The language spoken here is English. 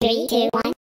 Three, two, one.